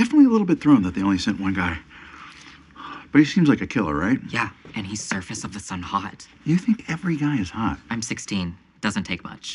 Definitely a little bit thrown that they only sent one guy. But he seems like a killer, right? Yeah, and he's surface of the sun hot. You think every guy is hot. I'm 16. Doesn't take much.